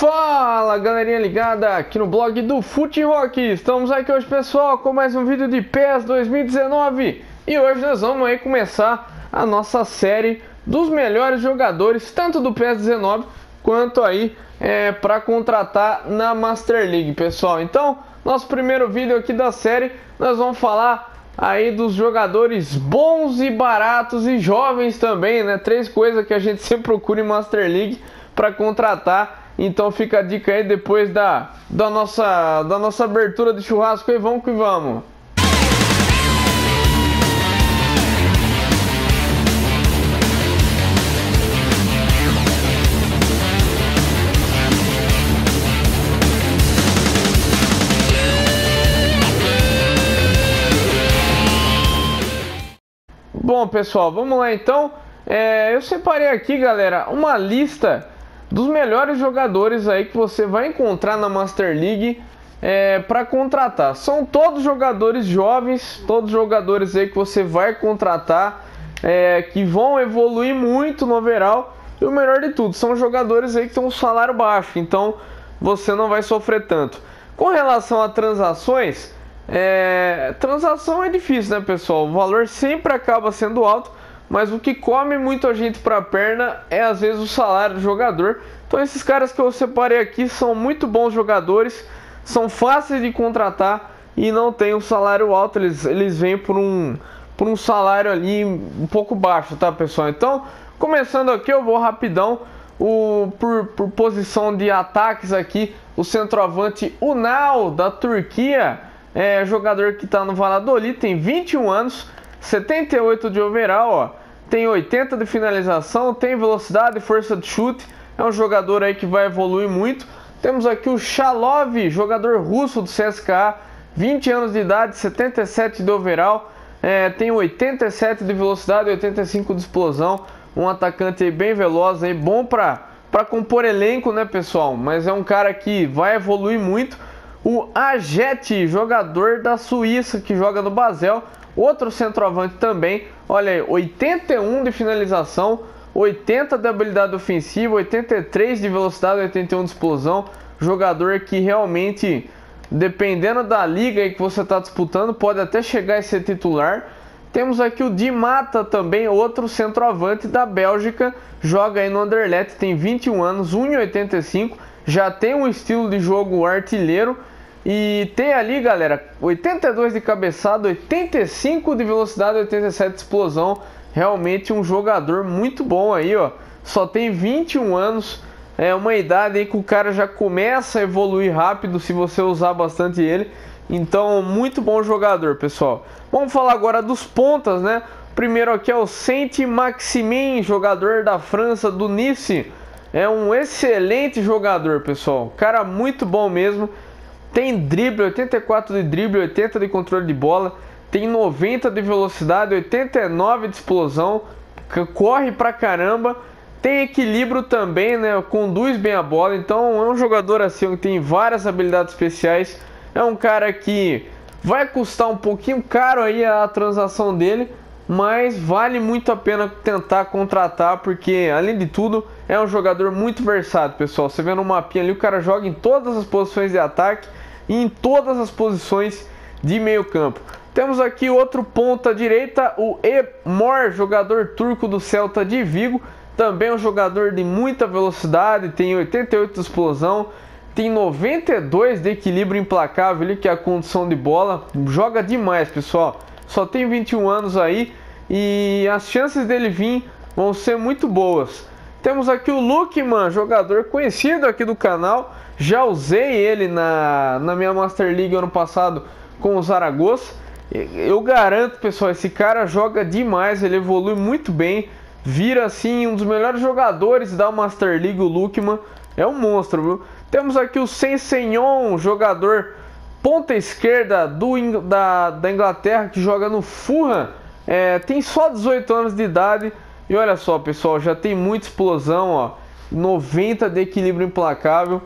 Fala galerinha ligada aqui no blog do Fute Rock. Estamos aqui hoje, pessoal, com mais um vídeo de PES 2019 e hoje nós vamos aí começar a nossa série dos melhores jogadores, tanto do PES 19 quanto aí é, para contratar na Master League, pessoal. Então, nosso primeiro vídeo aqui da série, nós vamos falar aí dos jogadores bons e baratos e jovens também, né? Três coisas que a gente sempre procura em Master League para contratar então fica a dica aí depois da, da, nossa, da nossa abertura de churrasco e vamos que vamos. Bom pessoal, vamos lá então. É, eu separei aqui, galera, uma lista dos melhores jogadores aí que você vai encontrar na Master League é, para contratar. São todos jogadores jovens, todos jogadores aí que você vai contratar, é, que vão evoluir muito no overall. E o melhor de tudo, são jogadores aí que têm um salário baixo, então você não vai sofrer tanto. Com relação a transações, é, transação é difícil, né, pessoal? O valor sempre acaba sendo alto mas o que come muita gente para a perna é às vezes o salário do jogador. Então esses caras que eu separei aqui são muito bons jogadores, são fáceis de contratar e não tem um salário alto, eles, eles vêm por um, por um salário ali um pouco baixo, tá pessoal? Então, começando aqui, eu vou rapidão o, por, por posição de ataques aqui, o centroavante Unal da Turquia, é jogador que está no Valladolid, tem 21 anos, 78 de overall, ó tem 80 de finalização, tem velocidade e força de chute. É um jogador aí que vai evoluir muito. Temos aqui o Shalov, jogador russo do CSKA, 20 anos de idade, 77 de overall, é, tem 87 de velocidade, 85 de explosão. Um atacante bem veloz, aí, bom para compor elenco, né, pessoal? Mas é um cara que vai evoluir muito. O Ajet, jogador da Suíça que joga no Basel, Outro centroavante também, olha aí, 81 de finalização, 80 de habilidade ofensiva, 83 de velocidade, 81 de explosão. Jogador que realmente, dependendo da liga que você está disputando, pode até chegar a ser titular. Temos aqui o Di Mata também, outro centroavante da Bélgica, joga aí no Anderlecht, tem 21 anos, 1,85, já tem um estilo de jogo artilheiro e tem ali, galera, 82 de cabeçada, 85 de velocidade, 87 de explosão. Realmente um jogador muito bom aí, ó. Só tem 21 anos. É uma idade aí que o cara já começa a evoluir rápido se você usar bastante ele. Então, muito bom jogador, pessoal. Vamos falar agora dos pontas, né? Primeiro aqui é o Saint Maximin, jogador da França, do Nice. É um excelente jogador, pessoal. Cara muito bom mesmo. Tem drible, 84 de drible, 80 de controle de bola, tem 90 de velocidade, 89 de explosão, corre pra caramba, tem equilíbrio também, né? Conduz bem a bola, então é um jogador assim que tem várias habilidades especiais. É um cara que vai custar um pouquinho caro aí a transação dele, mas vale muito a pena tentar contratar, porque além de tudo é um jogador muito versátil, pessoal. Você vê no mapinha ali, o cara joga em todas as posições de ataque em todas as posições de meio campo. Temos aqui outro ponta direita, o Emor, jogador turco do Celta de Vigo, também um jogador de muita velocidade, tem 88 de explosão, tem 92 de equilíbrio implacável, ali, que é a condição de bola, joga demais, pessoal. Só tem 21 anos aí e as chances dele vir vão ser muito boas. Temos aqui o Lukman, jogador conhecido aqui do canal, já usei ele na, na minha Master League ano passado com o Zaragoza. Eu garanto, pessoal, esse cara joga demais, ele evolui muito bem, vira assim um dos melhores jogadores da Master League, o Lukman. É um monstro, viu? Temos aqui o Sensenhon, jogador ponta esquerda do, da, da Inglaterra que joga no Fulham. É, tem só 18 anos de idade. E olha só, pessoal, já tem muita explosão, ó. 90 de equilíbrio implacável.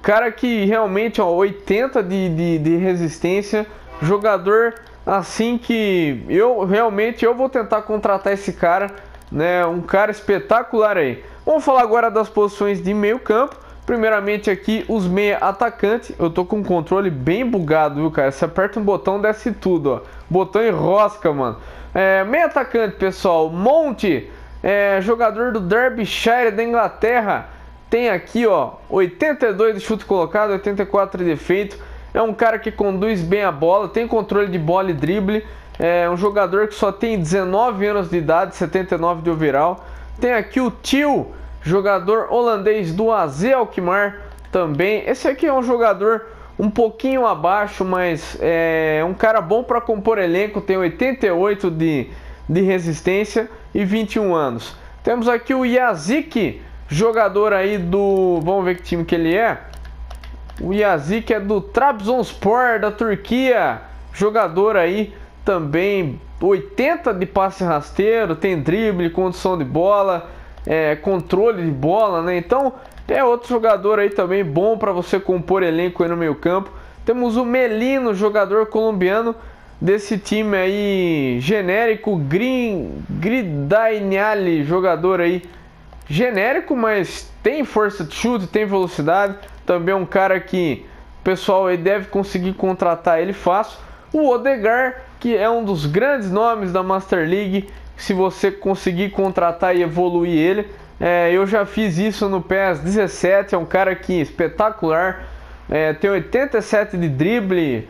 Cara que realmente, ó, 80 de, de, de resistência. Jogador assim que eu realmente eu vou tentar contratar esse cara, né? Um cara espetacular aí. Vamos falar agora das posições de meio campo. Primeiramente aqui os meia atacante. Eu tô com o controle bem bugado, viu, cara? Se aperta um botão, desce tudo, ó. Botão enrosca, mano. É, meia atacante, pessoal. Monte, é, jogador do Derbyshire da Inglaterra. Tem aqui, ó, 82 de chute colocado, 84 de defeito. É um cara que conduz bem a bola, tem controle de bola e drible. É um jogador que só tem 19 anos de idade, 79 de overall. Tem aqui o Tio, jogador holandês do AZ Alkmaar também. Esse aqui é um jogador um pouquinho abaixo, mas é um cara bom para compor elenco. Tem 88 de, de resistência e 21 anos. Temos aqui o Yazik, jogador aí do. Vamos ver que time que ele é. O Yazik é do Trabzonspor da Turquia. Jogador aí também 80 de passe rasteiro, tem drible, condução de bola, é, controle de bola, né? Então é outro jogador aí também bom para você compor elenco aí no meio campo. Temos o Melino, jogador colombiano desse time aí genérico, Green Gridainali, jogador aí genérico, mas tem força de chute, tem velocidade. Também é um cara que o pessoal aí deve conseguir contratar ele fácil. O Odegar, que é um dos grandes nomes da Master League, se você conseguir contratar e evoluir ele. É, eu já fiz isso no PES 17, é um cara que espetacular, é, tem 87 de drible,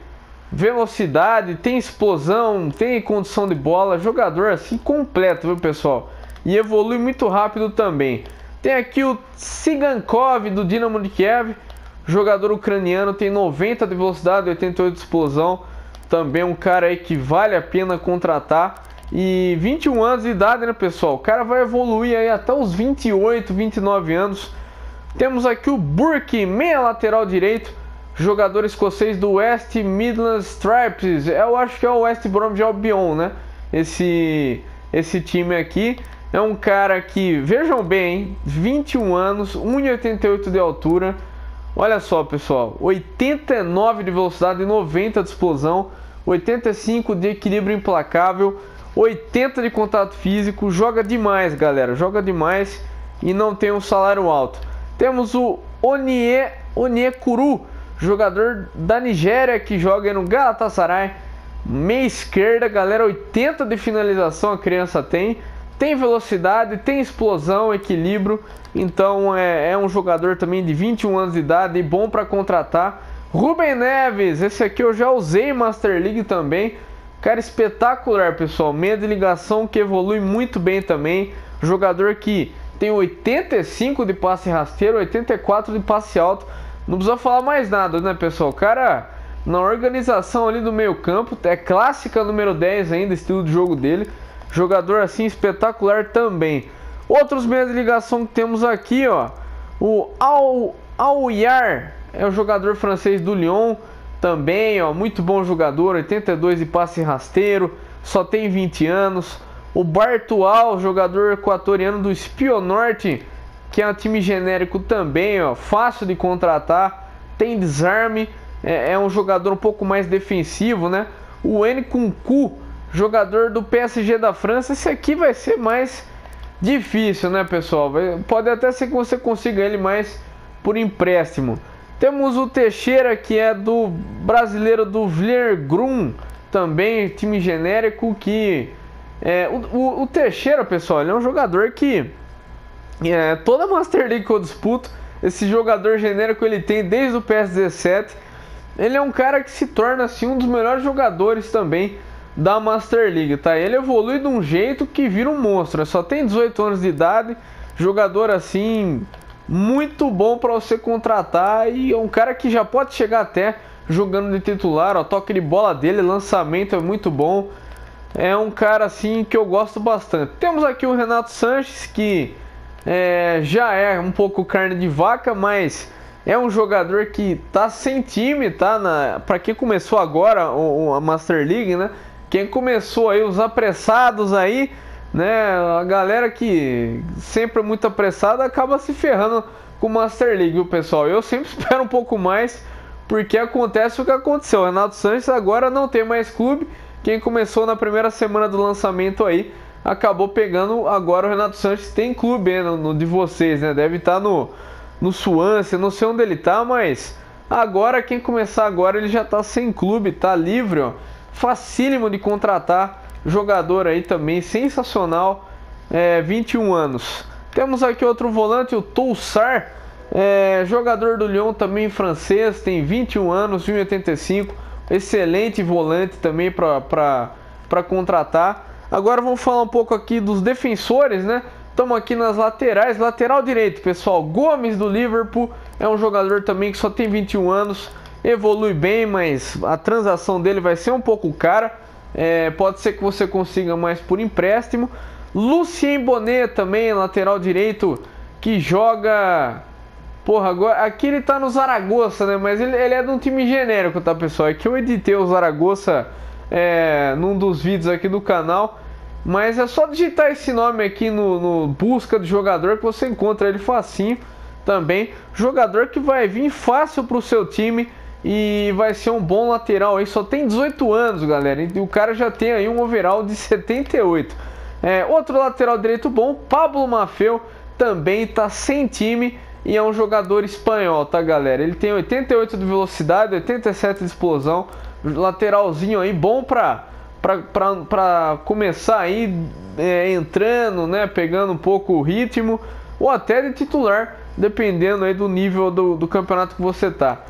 velocidade, tem explosão, tem condição de bola, jogador assim completo, viu pessoal? E evolui muito rápido também. Tem aqui o Sigankov do Dinamo de Kiev, jogador ucraniano, tem 90 de velocidade, 88 de explosão. Também um cara aí que vale a pena contratar. E 21 anos de idade, né, pessoal? O cara vai evoluir aí até os 28, 29 anos. Temos aqui o Burke, meia lateral direito, jogador escocês do West Midlands Stripes. Eu acho que é o West Brom de Albion, né? Esse esse time aqui é um cara que, vejam bem, 21 anos, 1,88 de altura, Olha só, pessoal, 89 de velocidade, 90 de explosão, 85 de equilíbrio implacável, 80 de contato físico, joga demais, galera, joga demais e não tem um salário alto. Temos o Onie Oniekuru, jogador da Nigéria que joga no Galatasaray, meia esquerda, galera, 80 de finalização a criança tem tem velocidade, tem explosão, equilíbrio, então é, é um jogador também de 21 anos de idade, bom para contratar. Rubem Neves, esse aqui eu já usei em Master League também. Cara espetacular, pessoal. Meia de ligação que evolui muito bem também. Jogador que tem 85 de passe rasteiro, 84 de passe alto. Não precisa falar mais nada, né, pessoal? Cara, na organização ali do meio-campo, é clássica número 10 ainda, estilo de jogo dele. Jogador assim espetacular também. Outros meios de ligação que temos aqui, ó. O Al é o jogador francês do Lyon, também, ó, muito bom jogador, 82 de passe rasteiro, só tem 20 anos. O Bartual, jogador equatoriano do Spionorte, que é um time genérico também, ó, fácil de contratar, tem desarme, é, é um jogador um pouco mais defensivo, né? O N Kunku, jogador do PSG da França, esse aqui vai ser mais difícil, né, pessoal? Pode até ser que você consiga ele mais por empréstimo. Temos o Teixeira, que é do brasileiro do Vlergrum, também time genérico que é, o, o, o, Teixeira, pessoal, ele é um jogador que é, toda Master League que eu disputo, esse jogador genérico ele tem desde o PS17. Ele é um cara que se torna assim um dos melhores jogadores também da Master League, tá? Ele evolui de um jeito que vira um monstro. Só tem 18 anos de idade, jogador assim muito bom para você contratar e é um cara que já pode chegar até jogando de titular, ó, toque de bola dele, lançamento é muito bom. É um cara assim que eu gosto bastante. Temos aqui o Renato Sanches que é, já é um pouco carne de vaca, mas é um jogador que tá sem time, tá? Para quem começou agora o, a Master League, né? Quem começou aí, os apressados aí, né? A galera que sempre é muito apressada acaba se ferrando com Master League, viu, pessoal? Eu sempre espero um pouco mais, porque acontece o que aconteceu. Renato Sanches agora não tem mais clube. Quem começou na primeira semana do lançamento aí acabou pegando. Agora o Renato Sanches tem clube no, no de vocês, né? Deve estar no, no Swansea, não sei onde ele tá, mas agora quem começar agora ele já tá sem clube, tá livre, ó. Facílimo de contratar jogador aí também, sensacional, é, 21 anos. Temos aqui outro volante, o Toulsar, é, jogador do Lyon também francês, tem 21 anos, 1,85, excelente volante também para contratar. Agora vamos falar um pouco aqui dos defensores, né? Estamos aqui nas laterais. Lateral direito, pessoal. Gomes do Liverpool é um jogador também que só tem 21 anos. Evolui bem, mas a transação dele vai ser um pouco cara. É, pode ser que você consiga mais por empréstimo. Lucien Bonet também, lateral direito, que joga. Porra, agora. Aqui ele tá no Zaragoza, né? Mas ele, ele é de um time genérico, tá, pessoal? É que eu editei o Zaragoza é, num dos vídeos aqui do canal. Mas é só digitar esse nome aqui no, no busca do jogador que você encontra ele facinho também. Jogador que vai vir fácil para o seu time e vai ser um bom lateral aí. Só tem 18 anos, galera. E o cara já tem aí um overall de 78. É, outro lateral direito bom, Pablo Mafeu, também está sem time e é um jogador espanhol, tá, galera? Ele tem 88 de velocidade, 87 de explosão, lateralzinho aí bom para para começar aí é, entrando, né, pegando um pouco o ritmo, ou até de titular, dependendo aí do nível do, do campeonato que você tá.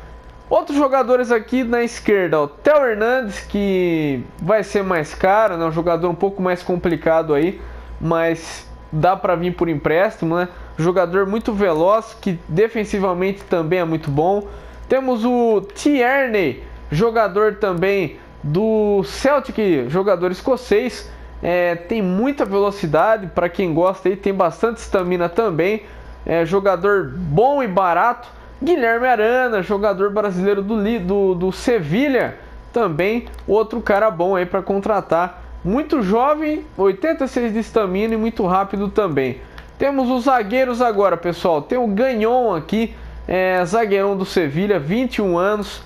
Outros jogadores aqui na esquerda, o Theo Hernandes, que vai ser mais caro, né, um jogador um pouco mais complicado aí, mas dá para vir por empréstimo, né? Jogador muito veloz, que defensivamente também é muito bom. Temos o Tierney, jogador também do Celtic, jogador escocês. É, tem muita velocidade para quem gosta aí, tem bastante estamina também. É, jogador bom e barato. Guilherme Arana, jogador brasileiro do, do, do Sevilha, também outro cara bom aí para contratar. Muito jovem, 86 de estamina e muito rápido também. Temos os zagueiros agora, pessoal. Tem o Gagnon aqui, é, zagueirão do Sevilha, 21 anos.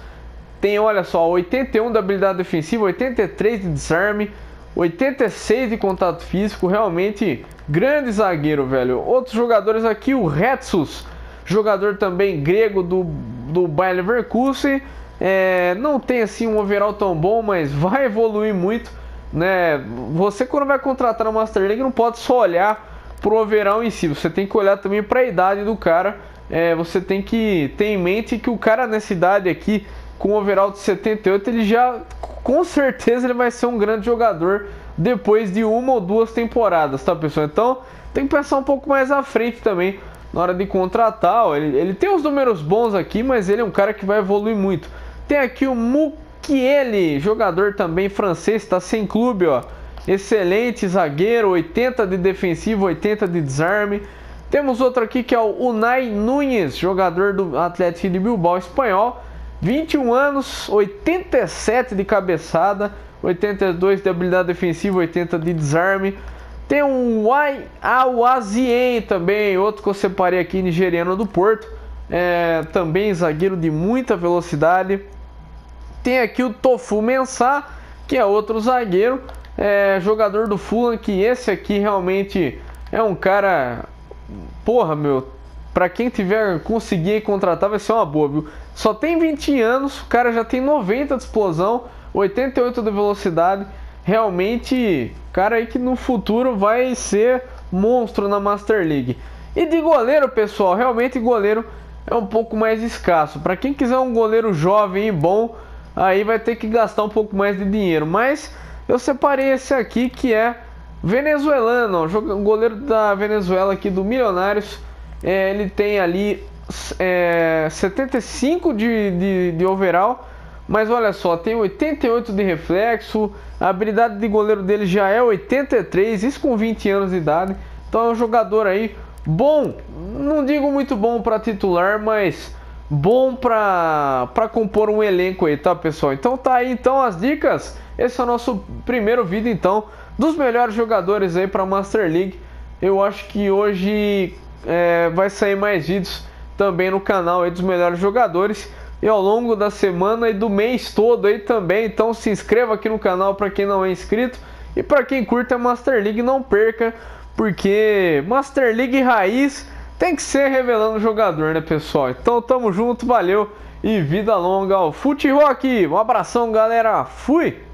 Tem, olha só, 81 de habilidade defensiva, 83 de desarme, 86 de contato físico, realmente grande zagueiro, velho. Outros jogadores aqui, o Retsus, jogador também grego do, do Bayer Leverkusen. É, não tem assim um overall tão bom, mas vai evoluir muito, né? Você quando vai contratar no Master League não pode só olhar pro overall em si, você tem que olhar também para a idade do cara. É, você tem que ter em mente que o cara nessa idade aqui com overall de 78, ele já com certeza ele vai ser um grande jogador depois de uma ou duas temporadas, tá pessoal? Então tem que pensar um pouco mais à frente também na hora de contratar. Ele, ele tem os números bons aqui, mas ele é um cara que vai evoluir muito. Tem aqui o Mukiele, jogador também francês, está sem clube, ó. Excelente zagueiro, 80 de defensivo, 80 de desarme. Temos outro aqui que é o Unai Nunes, jogador do Atlético de Bilbao espanhol 21 anos, 87 de cabeçada, 82 de habilidade defensiva, 80 de desarme. Tem um Awazien também, outro que eu separei aqui, nigeriano do Porto. É, também zagueiro de muita velocidade. Tem aqui o Tofu Mensah, que é outro zagueiro, é, jogador do Fulham, que esse aqui realmente é um cara... Porra, meu, para quem tiver conseguir contratar vai ser uma boa, viu? Só tem 20 anos, o cara já tem 90 de explosão, 88 de velocidade. Realmente, cara aí que no futuro vai ser monstro na Master League. E de goleiro, pessoal, realmente goleiro é um pouco mais escasso. Para quem quiser um goleiro jovem e bom, aí vai ter que gastar um pouco mais de dinheiro. Mas eu separei esse aqui que é venezuelano, o goleiro da Venezuela aqui do Milionários é, ele tem ali é, 75 de, de, de overall, mas olha só, tem 88 de reflexo, a habilidade de goleiro dele já é 83, isso com 20 anos de idade. Então é um jogador aí bom, não digo muito bom para titular, mas bom para compor um elenco aí, tá pessoal? Então tá aí então as dicas. Esse é o nosso primeiro vídeo então dos melhores jogadores aí para Master League. Eu acho que hoje é, vai sair mais vídeos também no canal aí dos melhores jogadores e ao longo da semana e do mês todo aí também. Então se inscreva aqui no canal para quem não é inscrito e para quem curta a Master League não perca, porque Master League raiz tem que ser revelando o jogador, né, pessoal? Então tamo junto, valeu e vida longa ao Fute Rock. Um abração, galera. Fui!